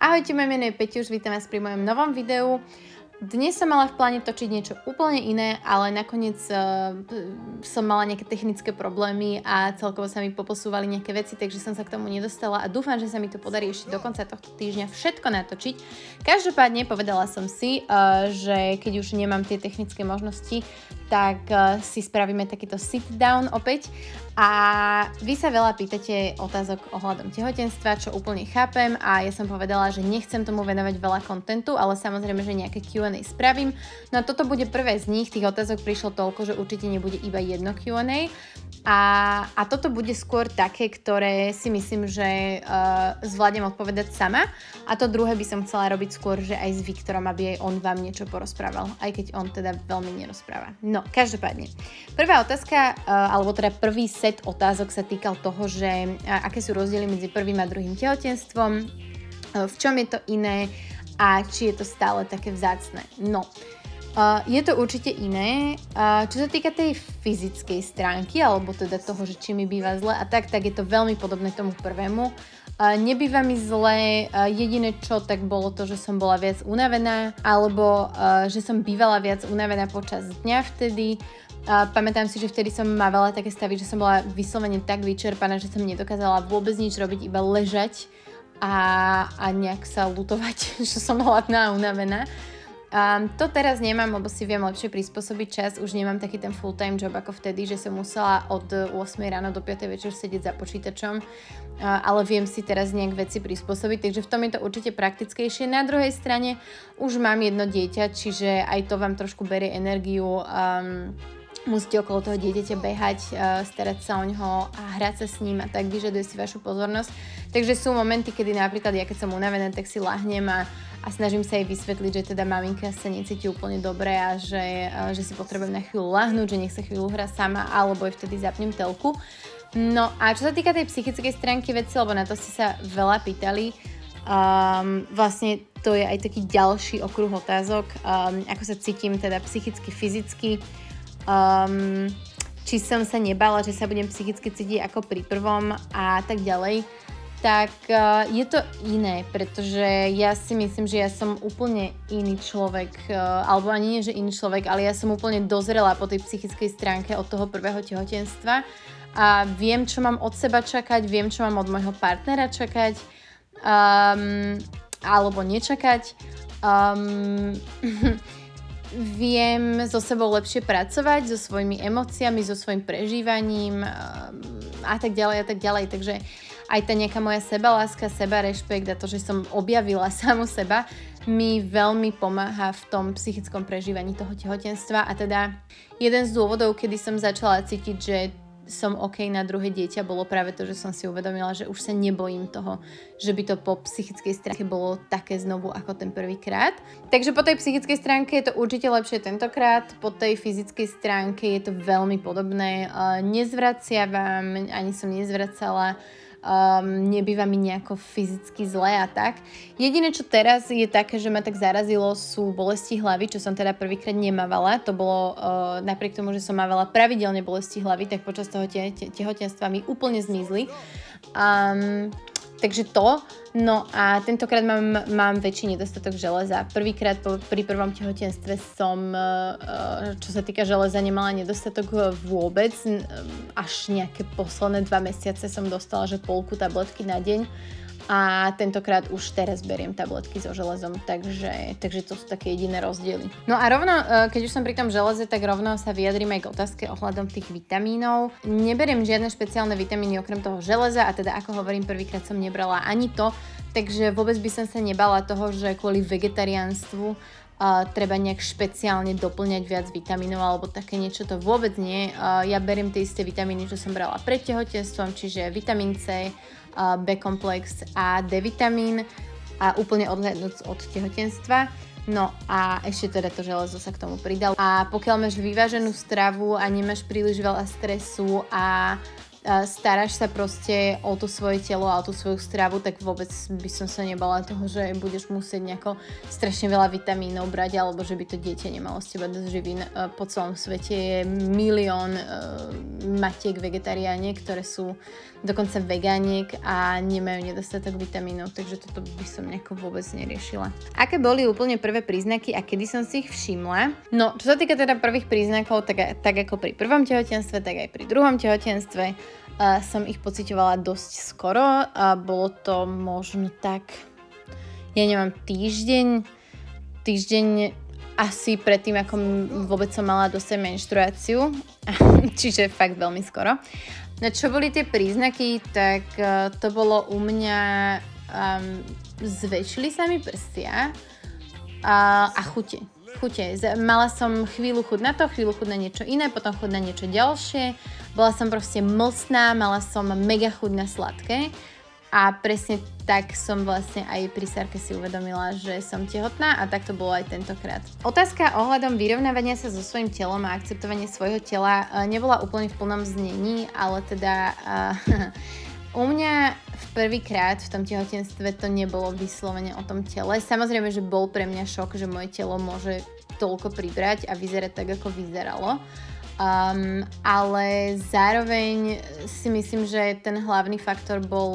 Ahojte, moje meno je Peťuš, vítam vás pri mojom novom videu. Dnes som mala v pláne točiť niečo úplne iné, ale nakoniec uh, som mala nejaké technické problémy a celkovo sa mi poposúvali nejaké veci, takže som sa k tomu nedostala a dúfam, že sa mi to podarí ešte do konca tohto týždňa všetko natočiť. Každopádne povedala som si, uh, že keď už nemám tie technické možnosti, tak uh, si spravíme takýto sit down opäť a vy sa veľa pýtate otázok ohľadom tehotenstva, čo úplne chápem a ja som povedala, že nechcem tomu venovať veľa kontentu, ale samozrejme, že nejaké Q&A spravím. No a toto bude prvé z nich, tých otázok prišlo toľko, že určite nebude iba jedno Q&A. A, a toto bude skôr také, ktoré si myslím, že uh, zvládnem odpovedať sama. A to druhé by som chcela robiť skôr, že aj s Viktorom, aby aj on vám niečo porozprával, aj keď on teda veľmi nerozpráva. No, každopádne. Prvá otázka, uh, alebo teda prvý set otázok sa týkal toho, že aké sú rozdiely medzi prvým a druhým tehotenstvom, uh, v čom je to iné a či je to stále také vzácne. No, Je to určite iné. Uh, čo sa týka tej fyzickej stránky, alebo teda toho, že či mi býva zle a tak, tak je to veľmi podobné tomu prvému. Uh, nebýva mi zle, jediné čo, tak bolo to, že som bola viac unavená, alebo že som bývala viac unavená počas dňa vtedy. Uh, pamätám si, že vtedy som mávala také stavy, že som bola vyslovene tak vyčerpaná, že som nedokázala vôbec nič robiť, iba ležať a, a nejak sa lutovať, že som hladná a unavená. Um, to teraz nemám, lebo si viem lepšie prispôsobiť čas. Už nemám taký ten full-time job ako vtedy, že som musela od 8 ráno do 5 večer sedieť za počítačom, uh, ale viem si teraz nejak veci prispôsobiť, takže v tom je to určite praktickejšie. Na druhej strane už mám jedno dieťa, čiže aj to vám trošku berie energiu. Um, musíte okolo toho dieťaťa behať, uh, starať sa o ňoho a hrať sa s ním a tak vyžaduje si vašu pozornosť. Takže sú momenty, kedy napríklad ja keď som unavená, tak si lahnem a a snažím sa jej vysvetliť, že teda maminka sa necíti úplne dobre a že, že si potrebujem na chvíľu lahnúť, že nech sa chvíľu hrá sama alebo aj vtedy zapnem telku. No a čo sa týka tej psychickej stránky veci, lebo na to ste sa veľa pýtali, um, vlastne to je aj taký ďalší okruh otázok, um, ako sa cítim teda psychicky, fyzicky, um, či som sa nebala, že sa budem psychicky cítiť ako pri prvom a tak ďalej tak uh, je to iné, pretože ja si myslím, že ja som úplne iný človek, uh, alebo ani nie, že iný človek, ale ja som úplne dozrela po tej psychickej stránke od toho prvého tehotenstva a viem, čo mám od seba čakať, viem, čo mám od môjho partnera čakať um, alebo nečakať. Um, viem so sebou lepšie pracovať, so svojimi emóciami, so svojim prežívaním um, a tak ďalej a tak ďalej. Takže aj tá nejaká moja sebaláska, sebarešpekt a to, že som objavila samu seba, mi veľmi pomáha v tom psychickom prežívaní toho tehotenstva a teda jeden z dôvodov, kedy som začala cítiť, že som OK na druhé dieťa, bolo práve to, že som si uvedomila, že už sa nebojím toho, že by to po psychickej stránke bolo také znovu ako ten prvýkrát. Takže po tej psychickej stránke je to určite lepšie tentokrát, po tej fyzickej stránke je to veľmi podobné. Nezvracia vám, ani som nezvracala um, nebýva mi nejako fyzicky zle a tak. Jediné, čo teraz je také, že ma tak zarazilo, sú bolesti hlavy, čo som teda prvýkrát nemávala. To bolo uh, napriek tomu, že som mávala pravidelne bolesti hlavy, tak počas toho te- te- tehotenstva mi úplne zmizli. Um, takže to. No a tentokrát mám, mám väčší nedostatok železa. Prvýkrát po, pri prvom tehotenstve som, e, e, čo sa týka železa, nemala nedostatok vôbec. Až nejaké posledné dva mesiace som dostala, že polku tabletky na deň a tentokrát už teraz beriem tabletky so železom, takže, takže to sú také jediné rozdiely. No a rovno, e, keď už som pri tom železe, tak rovno sa vyjadrím aj k otázke ohľadom tých vitamínov. Neberiem žiadne špeciálne vitamíny okrem toho železa a teda ako hovorím, prvýkrát som nebrala ani to, takže vôbec by som sa nebala toho, že kvôli vegetariánstvu uh, treba nejak špeciálne doplňať viac vitamínov alebo také niečo, to vôbec nie. Uh, ja beriem tie isté vitamíny, čo som brala pred tehotenstvom, čiže vitamín C, B-komplex a D-vitamín a úplne odhľadnúť od tehotenstva. No a ešte teda to železo sa k tomu pridalo. A pokiaľ máš vyváženú stravu a nemáš príliš veľa stresu a staráš sa proste o to svoje telo a o tú svoju stravu, tak vôbec by som sa nebala toho, že budeš musieť nejako strašne veľa vitamínov brať, alebo že by to dieťa nemalo z teba dosť živín. Po celom svete je milión uh, matiek vegetariániek, ktoré sú dokonca vegániek a nemajú nedostatok vitamínov, takže toto by som nejako vôbec neriešila. Aké boli úplne prvé príznaky a kedy som si ich všimla? No, čo sa týka teda prvých príznakov, tak, tak ako pri prvom tehotenstve, tak aj pri druhom tehotenstve, som ich pocitovala dosť skoro a bolo to možno tak, ja nemám týždeň, týždeň asi predtým, ako vôbec som mala dosť menštruáciu, čiže fakt veľmi skoro. No čo boli tie príznaky, tak uh, to bolo u mňa, um, zväčšili sa mi prstia uh, a chute chute. Mala som chvíľu chud na to, chvíľu chud na niečo iné, potom chud na niečo ďalšie. Bola som proste mlsná, mala som mega chud na sladké. A presne tak som vlastne aj pri Sarke si uvedomila, že som tehotná a tak to bolo aj tentokrát. Otázka ohľadom vyrovnávania sa so svojím telom a akceptovanie svojho tela e, nebola úplne v plnom znení, ale teda uh, u mňa prvýkrát v tom tehotenstve to nebolo vyslovene o tom tele. Samozrejme, že bol pre mňa šok, že moje telo môže toľko pribrať a vyzerať tak, ako vyzeralo. Um, ale zároveň si myslím, že ten hlavný faktor bol,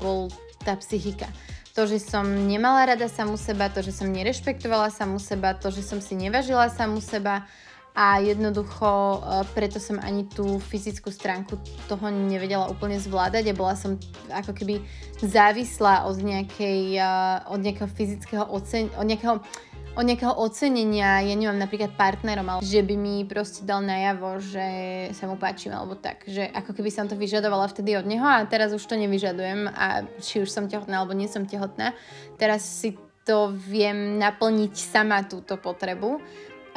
bol tá psychika. To, že som nemala rada samu seba, to, že som nerešpektovala samu seba, to, že som si nevažila samu seba, a jednoducho e, preto som ani tú fyzickú stránku toho nevedela úplne zvládať a bola som ako keby závislá od, nejakej, e, od nejakého fyzického ocen, od nejakého od nejakého ocenenia, ja nemám napríklad partnerom, ale že by mi proste dal najavo, že sa mu páčim alebo tak, že ako keby som to vyžadovala vtedy od neho a teraz už to nevyžadujem a či už som tehotná alebo nie som tehotná, teraz si to viem naplniť sama túto potrebu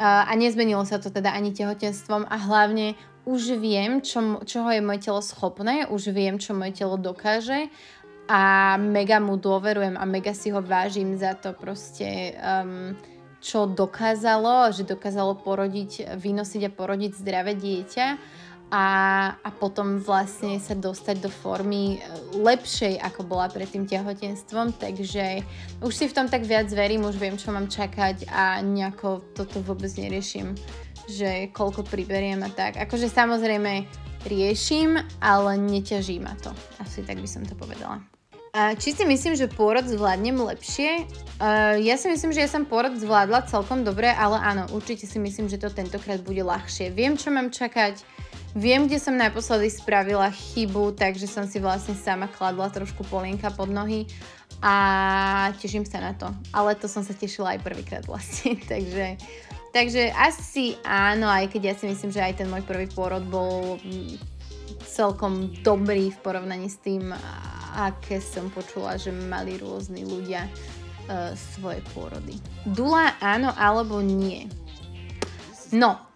a nezmenilo sa to teda ani tehotenstvom a hlavne už viem, čo, čoho je moje telo schopné, už viem, čo moje telo dokáže a mega mu dôverujem a mega si ho vážim za to proste, um, čo dokázalo, že dokázalo porodiť, vynosiť a porodiť zdravé dieťa a, a potom vlastne sa dostať do formy e, lepšej, ako bola pred tým tehotenstvom, takže už si v tom tak viac verím, už viem, čo mám čakať a nejako toto vôbec neriešim, že koľko priberiem a tak. Akože samozrejme riešim, ale neťaží ma to. Asi tak by som to povedala. Či si myslím, že pôrod zvládnem lepšie? Uh, ja si myslím, že ja som pôrod zvládla celkom dobre, ale áno, určite si myslím, že to tentokrát bude ľahšie. Viem, čo mám čakať, Viem, kde som naposledy spravila chybu, takže som si vlastne sama kladla trošku polienka pod nohy a teším sa na to. Ale to som sa tešila aj prvýkrát vlastne, takže, takže asi áno, aj keď ja si myslím, že aj ten môj prvý pôrod bol mm, celkom dobrý v porovnaní s tým, aké som počula, že mali rôzni ľudia uh, svoje pôrody. Dula áno alebo nie? No,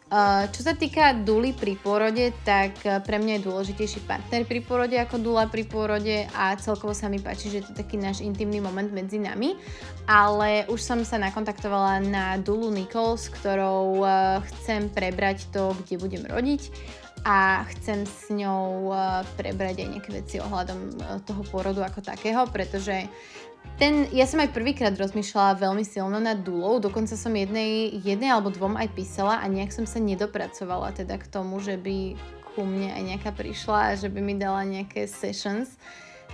čo sa týka duly pri pôrode, tak e, pre mňa je dôležitejší partner pri pôrode ako dula pri pôrode a celkovo sa mi páči, že to je taký náš intimný moment medzi nami. Ale už som sa nakontaktovala na dulu Nicole, s ktorou e, chcem prebrať to, kde budem rodiť a chcem s ňou prebrať aj nejaké veci ohľadom toho pôrodu ako takého, pretože ten, ja som aj prvýkrát rozmýšľala veľmi silno nad dulou, dokonca som jednej, jednej alebo dvom aj písala a nejak som sa nedopracovala teda k tomu, že by ku mne aj nejaká prišla a že by mi dala nejaké sessions.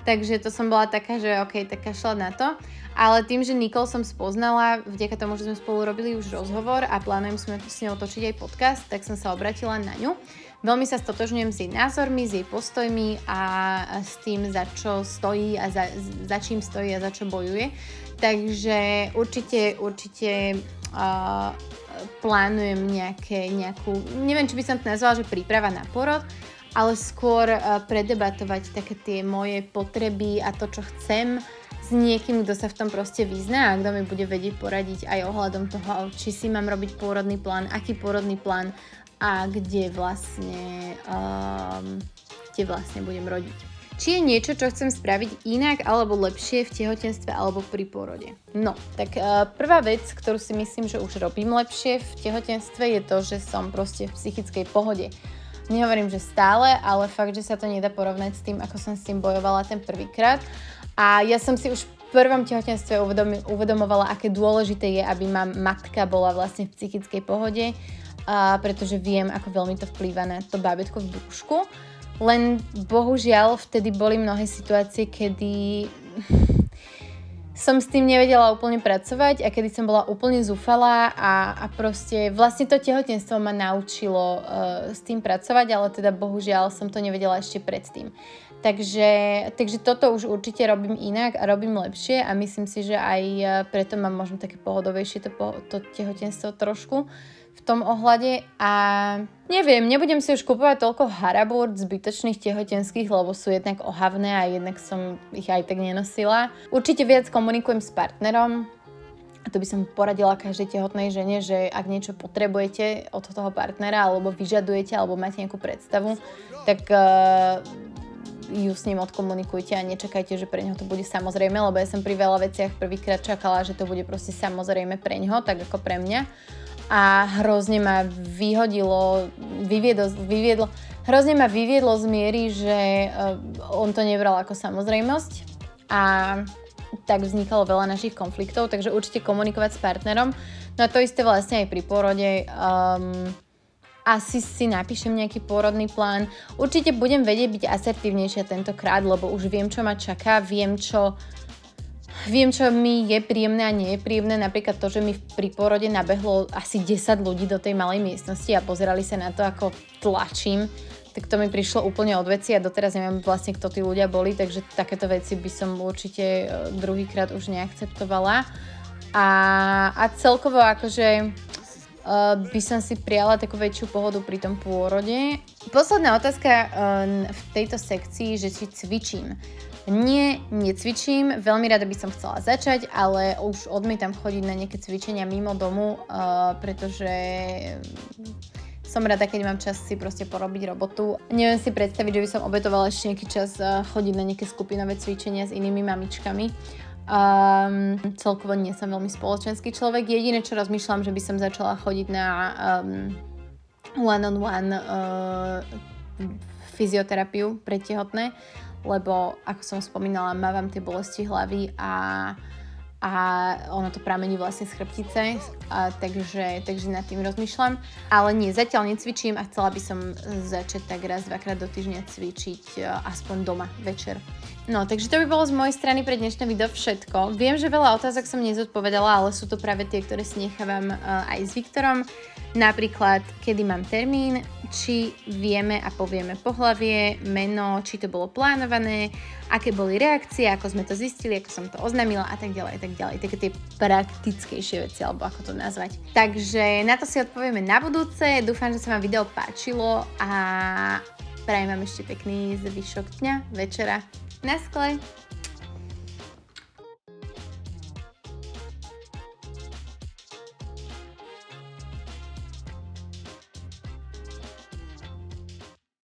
Takže to som bola taká, že ok, tak kašľa na to. Ale tým, že Nikol som spoznala, vďaka tomu, že sme spolu robili už rozhovor a plánujem s ňou točiť aj podcast, tak som sa obratila na ňu. Veľmi sa stotožňujem s jej názormi, s jej postojmi a s tým, za čo stojí a za, za čím stojí a za čo bojuje. Takže určite, určite uh, plánujem nejaké, nejakú, neviem, či by som to nazvala, že príprava na porod, ale skôr uh, predebatovať také tie moje potreby a to, čo chcem s niekým, kto sa v tom proste vyzná a kto mi bude vedieť poradiť aj ohľadom toho, či si mám robiť pôrodný plán, aký pôrodný plán a kde vlastne, um, kde vlastne budem rodiť. Či je niečo, čo chcem spraviť inak alebo lepšie v tehotenstve alebo pri porode? No, tak uh, prvá vec, ktorú si myslím, že už robím lepšie v tehotenstve je to, že som proste v psychickej pohode. Nehovorím, že stále, ale fakt, že sa to nedá porovnať s tým, ako som s tým bojovala ten prvýkrát. A ja som si už v prvom tehotenstve uvedom, uvedomovala, aké dôležité je, aby ma matka bola vlastne v psychickej pohode, a pretože viem, ako veľmi to vplýva na to bábetko v brúšku. Len bohužiaľ vtedy boli mnohé situácie, kedy som s tým nevedela úplne pracovať a kedy som bola úplne zúfalá a, a proste vlastne to tehotenstvo ma naučilo uh, s tým pracovať, ale teda bohužiaľ som to nevedela ešte predtým. Takže, takže toto už určite robím inak a robím lepšie a myslím si, že aj eh, preto mám možno také pohodovejšie to, to tehotenstvo trošku v tom ohľade a neviem, nebudem si už kupovať toľko harabúr zbytočných tehotenských, lebo sú jednak ohavné a jednak som ich aj tak nenosila. Určite viac komunikujem s partnerom, a to by som poradila každej tehotnej žene, že ak niečo potrebujete od toho partnera, alebo vyžadujete, alebo máte nejakú predstavu, tak uh, ju s ním odkomunikujte a nečakajte, že pre neho to bude samozrejme, lebo ja som pri veľa veciach prvýkrát čakala, že to bude proste samozrejme pre neho, tak ako pre mňa a hrozne ma vyhodilo, vyviedlo, vyviedlo, hrozne ma vyviedlo z miery, že uh, on to nebral ako samozrejmosť a tak vznikalo veľa našich konfliktov, takže určite komunikovať s partnerom. No a to isté vlastne aj pri porode. Um, asi si napíšem nejaký pôrodný plán. Určite budem vedieť byť asertívnejšia tentokrát, lebo už viem, čo ma čaká, viem, čo Viem, čo mi je príjemné a nie je príjemné, napríklad to, že mi pri porode nabehlo asi 10 ľudí do tej malej miestnosti a pozerali sa na to, ako tlačím, tak to mi prišlo úplne od veci a doteraz neviem vlastne, kto tí ľudia boli, takže takéto veci by som určite e, druhýkrát už neakceptovala. A, a celkovo akože uh, by som si prijala takú väčšiu pohodu pri tom pôrode. Posledná otázka uh, v tejto sekcii, že či cvičím. Nie, necvičím, veľmi rada by som chcela začať, ale už odmietam chodiť na nejaké cvičenia mimo domu, uh, pretože som rada, keď mám čas si proste porobiť robotu. Neviem si predstaviť, že by som obetovala ešte nejaký čas chodiť na nejaké skupinové cvičenia s inými mamičkami. Um, celkovo nie som veľmi spoločenský človek. Jediné, čo rozmýšľam, že by som začala chodiť na um, one-on-one uh, fyzioterapiu pre tehotné lebo ako som spomínala, mávam tie bolesti hlavy a, a ono to pramení vlastne z chrbtice, a takže, takže nad tým rozmýšľam. Ale nie, zatiaľ necvičím a chcela by som začať tak raz, dvakrát do týždňa cvičiť e, aspoň doma večer. No, takže to by bolo z mojej strany pre dnešné video všetko. Viem, že veľa otázok som nezodpovedala, ale sú to práve tie, ktoré si nechávam uh, aj s Viktorom. Napríklad, kedy mám termín, či vieme a povieme pohlavie, meno, či to bolo plánované, aké boli reakcie, ako sme to zistili, ako som to oznámila a tak ďalej tak ďalej. Také tie praktickejšie veci, alebo ako to nazvať. Takže na to si odpovieme na budúce. Dúfam, že sa vám video páčilo a prajem vám ešte pekný zvyšok dňa, večera. Na skle!